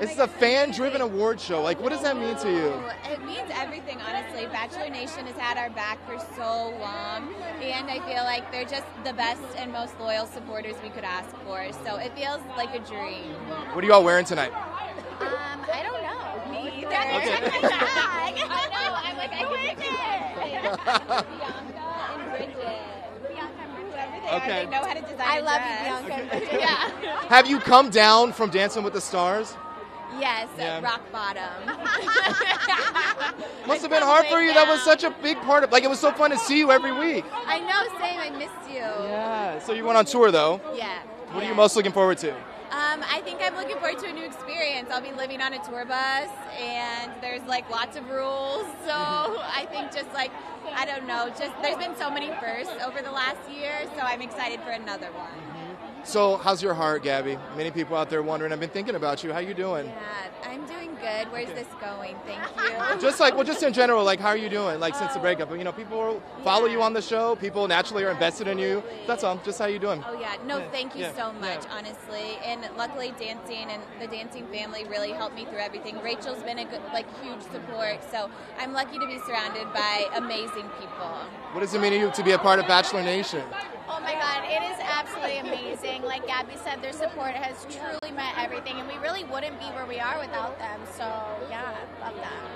This is a fan-driven award show. Like, what does that mean to you? It means everything, honestly. Bachelor Nation has had our back for so long, and I feel like they're just the best and most loyal supporters we could ask for. So it feels like a dream. What are you all wearing tonight? Um, I don't know. Me either. Okay. I know. I'm like, I can it. Bianca and Bridget. Bianca and Bridget. Whoever they Okay. are, they know how to design I a love dress. you, Bianca and Bridget. Yeah. Have you come down from Dancing with the Stars? Yes, Yeah. rock bottom. Must have been hard for you. That was such a big part of. Like, it was so fun to see you every week. I know, same. I missed you. Yeah. So you went on tour though. Yeah. What are you most looking forward to? Um, I think I'm looking forward to a new experience. I'll be living on a tour bus, and there's like lots of rules. So I think just like I don't know, just there's been so many firsts over the last year, so I'm excited for another one. So, how's your heart, Gabby? Many people out there wondering. I've been thinking about you. How you doing? Yeah, I'm doing good. Where's this going? Thank you. Just like, well, just in general, like, how are you doing? Like, since the oh. breakup, you know, people follow you on the show. People naturally are invested in you. That's all. Just how you doing? Oh yeah, no, thank you yeah, so much, honestly. And luckily, dancing and the dancing family really helped me through everything. Rachel's been a good, like huge support, so I'm lucky to be surrounded by amazing people. What does it mean to you to be a part of Bachelor Nation? Oh my God, it amazing. Like Gabby said, their support has truly meant everything, and we really wouldn't be where we are without them. So, yeah, love that.